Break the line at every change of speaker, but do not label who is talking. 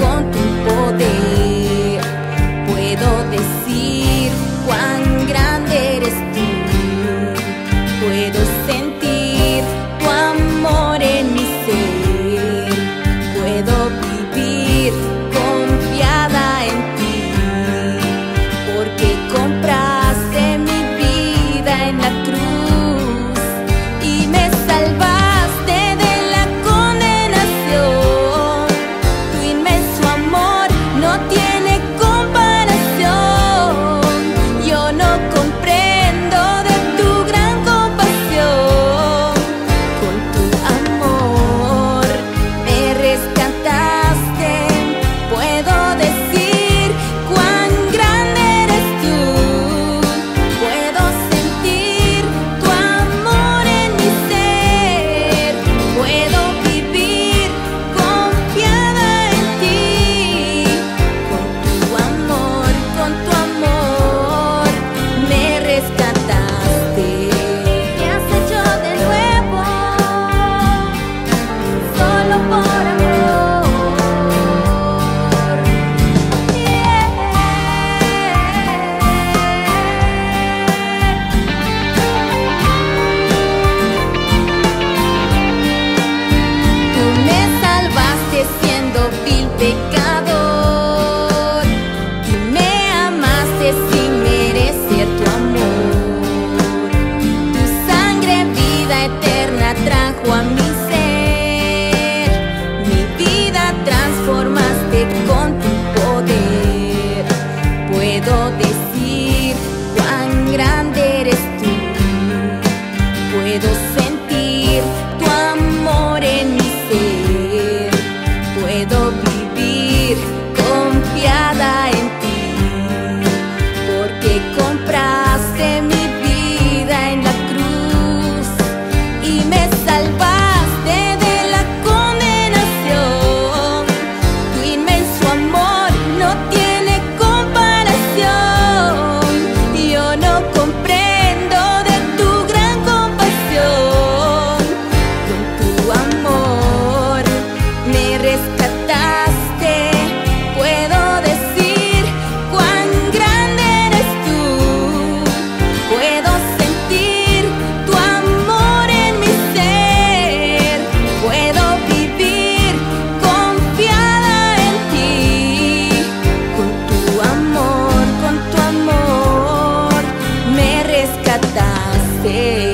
con tu miedos Yeah.